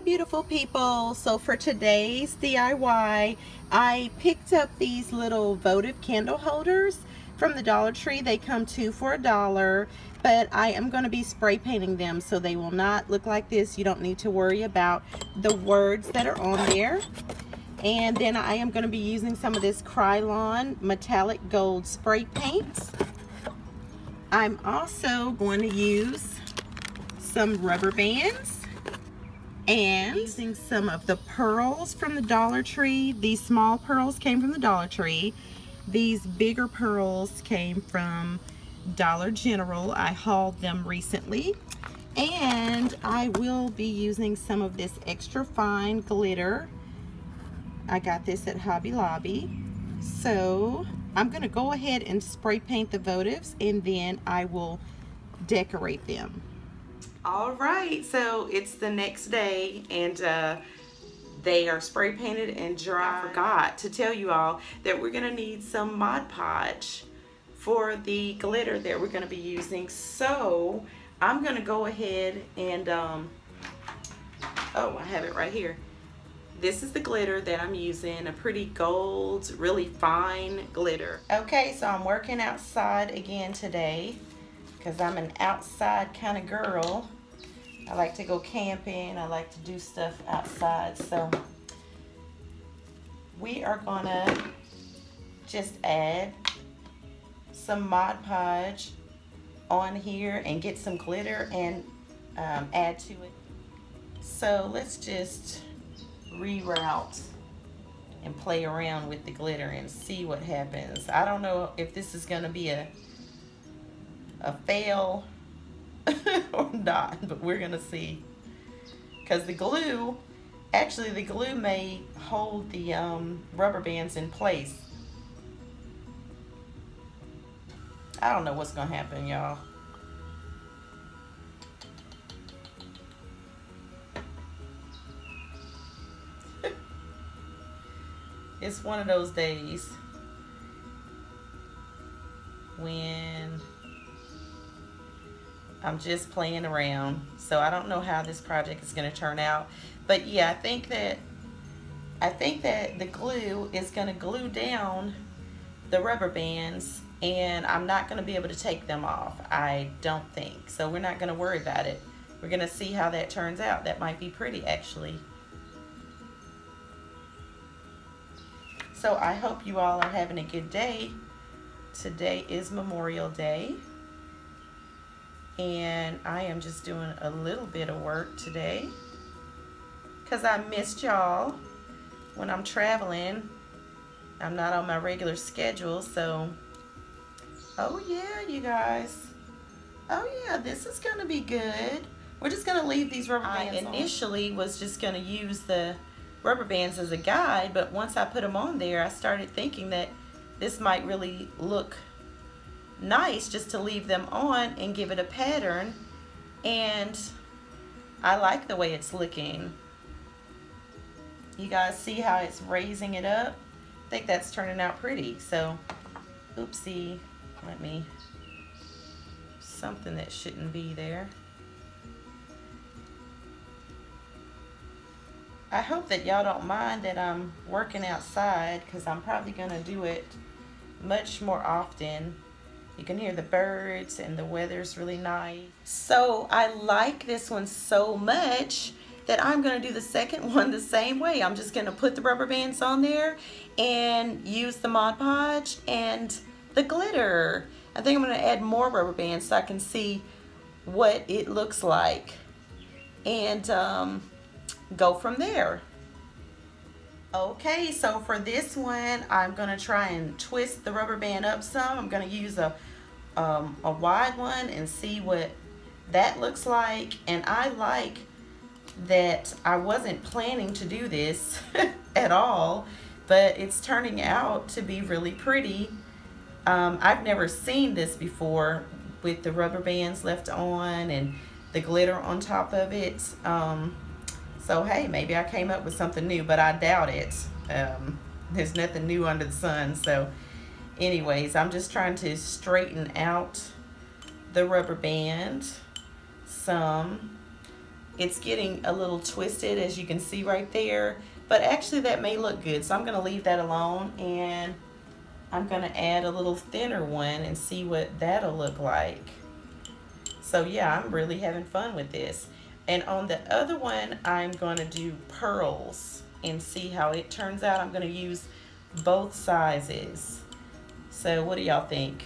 beautiful people. So for today's DIY I picked up these little votive candle holders from the Dollar Tree. They come two for a dollar but I am going to be spray painting them so they will not look like this. You don't need to worry about the words that are on there. And then I am going to be using some of this Krylon metallic gold spray paint. I'm also going to use some rubber bands and using some of the pearls from the Dollar Tree. These small pearls came from the Dollar Tree. These bigger pearls came from Dollar General. I hauled them recently. And I will be using some of this extra fine glitter. I got this at Hobby Lobby. So I'm going to go ahead and spray paint the votives and then I will decorate them all right so it's the next day and uh, they are spray painted and dry. I forgot to tell you all that we're gonna need some Mod Podge for the glitter that we're gonna be using. So I'm gonna go ahead and um, oh I have it right here. This is the glitter that I'm using a pretty gold really fine glitter. Okay so I'm working outside again today because I'm an outside kind of girl. I like to go camping. I like to do stuff outside. So we are going to just add some Mod Podge on here and get some glitter and um, add to it. So let's just reroute and play around with the glitter and see what happens. I don't know if this is going to be a a fail or not, but we're going to see. Because the glue, actually the glue may hold the um, rubber bands in place. I don't know what's going to happen, y'all. it's one of those days when I'm just playing around. So I don't know how this project is going to turn out. But yeah, I think that I think that the glue is going to glue down the rubber bands and I'm not going to be able to take them off. I don't think. So we're not going to worry about it. We're going to see how that turns out. That might be pretty actually. So I hope you all are having a good day. Today is Memorial Day and I am just doing a little bit of work today because I missed y'all when I'm traveling. I'm not on my regular schedule, so oh yeah, you guys. Oh yeah, this is gonna be good. We're just gonna leave these rubber bands I initially on. was just gonna use the rubber bands as a guide, but once I put them on there, I started thinking that this might really look nice just to leave them on and give it a pattern. And I like the way it's looking. You guys see how it's raising it up? I think that's turning out pretty. So oopsie. Let me something that shouldn't be there. I hope that y'all don't mind that I'm working outside because I'm probably going to do it much more often you can hear the birds and the weather's really nice. So I like this one so much that I'm to do the second one the same way. I'm just to put the rubber bands on there and use the Mod Podge and the glitter. I think I'm to add more rubber bands so I can see what it looks like and um, go from there. Okay, so for this one, I'm to try and twist the rubber band up some. I'm to use a um, a wide one and see what that looks like. And I like that I wasn't planning to do this at all, but it's turning out to be really pretty. Um, I've never seen this before with the rubber bands left on and the glitter on top of it. Um, so, hey, maybe I came up with something new, but I doubt it. Um, there's nothing new under the sun, so anyways, I'm just trying to straighten out the rubber band some it's getting a little twisted as you can see right there. But actually that may look good. So I'm to leave that alone and I'm to add a little thinner one and see what that'll look like. So yeah, I'm really having fun with this. And on the other one, I'm to do pearls and see how it turns out. I'm to use both sizes. So what do y'all think?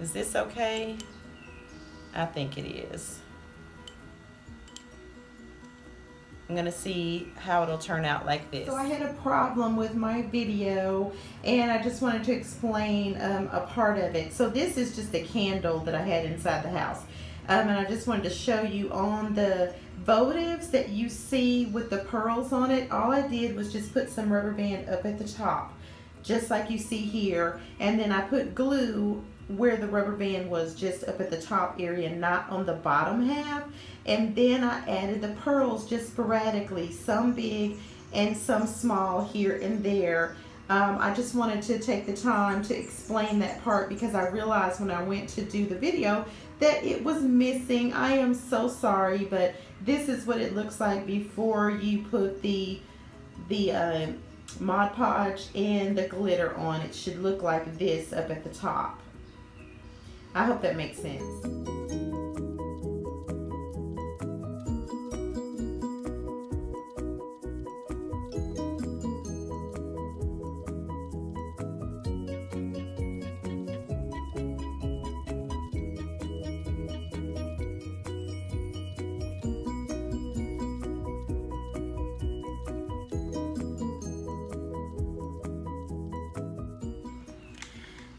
Is this okay? I think it is. I'm gonna see how it'll turn out like this. So I had a problem with my video and I just wanted to explain um, a part of it. So this is just a candle that I had inside the house. Um, and I just wanted to show you on the votives that you see with the pearls on it, all I did was just put some rubber band up at the top, just like you see here. And then I put glue where the rubber band was just up at the top area, not on the bottom half. And then I added the pearls just sporadically, some big and some small here and there. Um, I just wanted to take the time to explain that part because I realized when I went to do the video that it was missing. I am so sorry, but this is what it looks like before you put the the uh, Mod Podge and the glitter on. It should look like this up at the top. I hope that makes sense.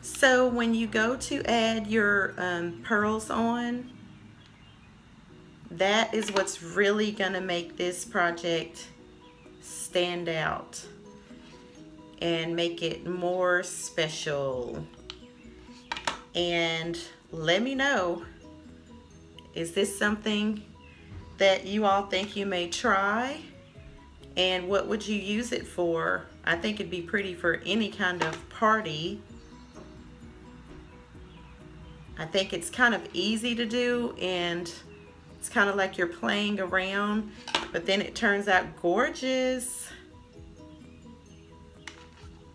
So when you go to add your um, pearls on, that is what's really going to make this project stand out and make it more special. And let me know, is this something that you all think you may try? And what would you use it for? I think it'd be pretty for any kind of party I think it's kind of easy to do and it's kind of like you're playing around, but then it turns out gorgeous.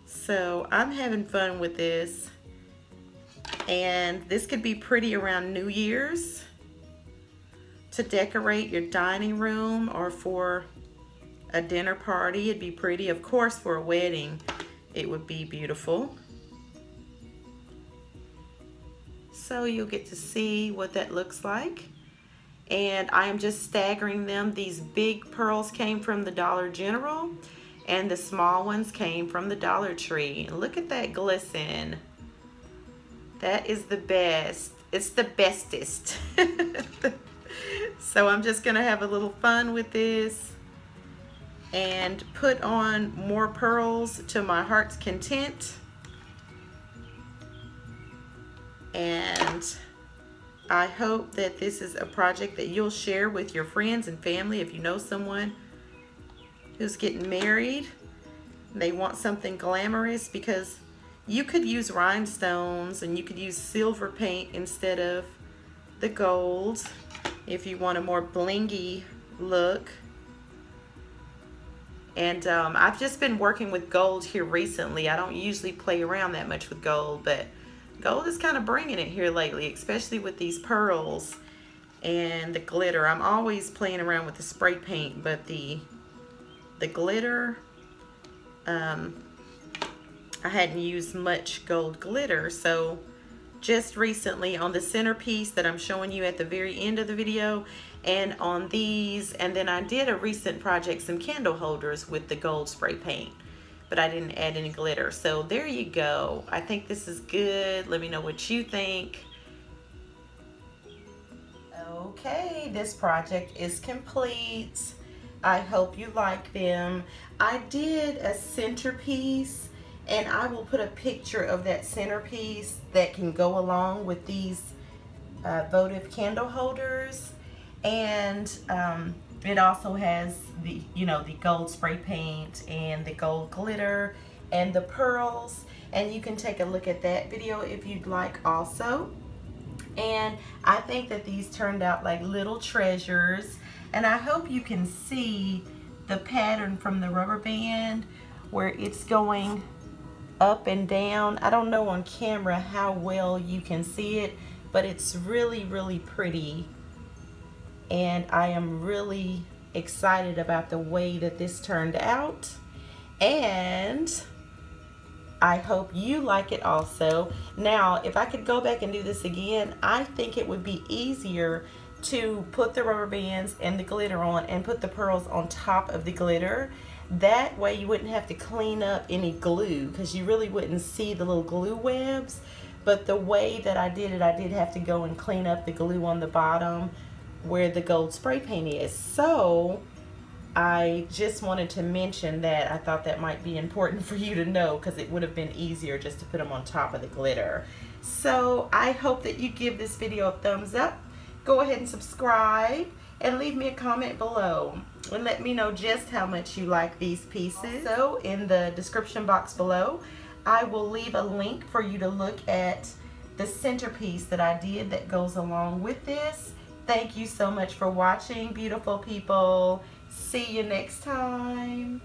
So I'm having fun with this. And this could be pretty around New Year's to decorate your dining room or for a dinner party. It'd be pretty. Of course, for a wedding, it would be beautiful. So you'll get to see what that looks like. And I am just staggering them. These big pearls came from the Dollar General and the small ones came from the Dollar Tree. Look at that glisten. That is the best. It's the bestest. so I'm just gonna have a little fun with this and put on more pearls to my heart's content. And I hope that this is a project that you'll share with your friends and family. If you know someone who's getting married they want something glamorous because you could use rhinestones and you could use silver paint instead of the gold if you want a more blingy look. And um, I've just been working with gold here recently. I don't usually play around that much with gold but Gold is kind of bringing it here lately, especially with these pearls and the glitter. I'm always playing around with the spray paint, but the the glitter, um, I hadn't used much gold glitter, so just recently on the centerpiece that I'm showing you at the very end of the video and on these and then I did a recent project some candle holders with the gold spray paint but I didn't add any glitter. So there you go. I think this is good. Let me know what you think. Okay, this project is complete. I hope you like them. I did a centerpiece and I will put a picture of that centerpiece that can go along with these uh, votive candle holders. And um, it also has the, you know, the gold spray paint and the gold glitter and the pearls. And you can take a look at that video if you'd like also. And I think that these turned out like little treasures. And I hope you can see the pattern from the rubber band where it's going up and down. I don't know on camera how well you can see it, but it's really, really pretty. And I am really excited about the way that this turned out. And I hope you like it also. Now, if I could go back and do this again, I think it would be easier to put the rubber bands and the glitter on and put the pearls on top of the glitter. That way you wouldn't have to clean up any glue because you really wouldn't see the little glue webs. But the way that I did it, I did have to go and clean up the glue on the bottom where the gold spray paint is. So I just wanted to mention that I thought that might be important for you to know because it would have been easier just to put them on top of the glitter. So I hope that you give this video a thumbs up. Go ahead and subscribe and leave me a comment below and let me know just how much you like these pieces. So in the description box below, I will leave a link for you to look at the centerpiece that I did that goes along with this. Thank you so much for watching, beautiful people. See you next time.